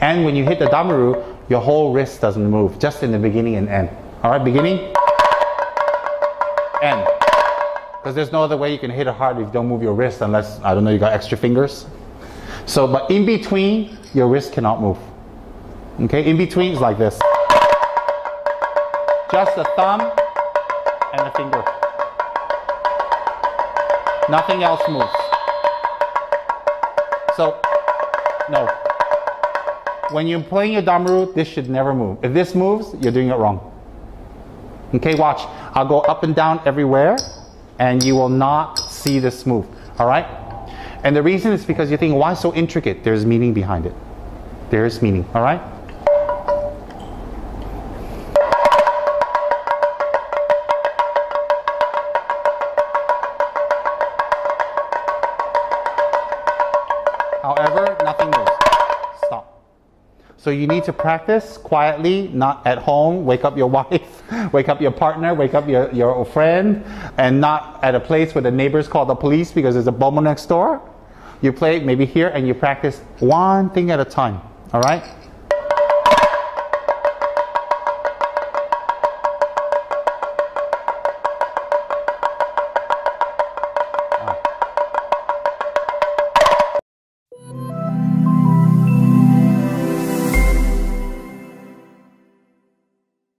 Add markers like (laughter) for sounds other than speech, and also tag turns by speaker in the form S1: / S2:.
S1: And when you hit the damaru, your whole wrist doesn't move, just in the beginning and end. All right, beginning, end. Because there's no other way you can hit it hard if you don't move your wrist unless, I don't know, you got extra fingers. So, but in between, your wrist cannot move. Okay, in between is like this. Just the thumb and the finger. Nothing else moves. So, no. When you're playing your damaru, this should never move. If this moves, you're doing it wrong. Okay, watch. I'll go up and down everywhere, and you will not see this move. All right? And the reason is because you think, why so intricate? There's meaning behind it. There is meaning. All right? However. So you need to practice quietly, not at home. Wake up your (laughs) wife, wake up your partner, wake up your, your friend, and not at a place where the neighbors call the police because there's a bomb next door. You play maybe here and you practice one thing at a time. All right?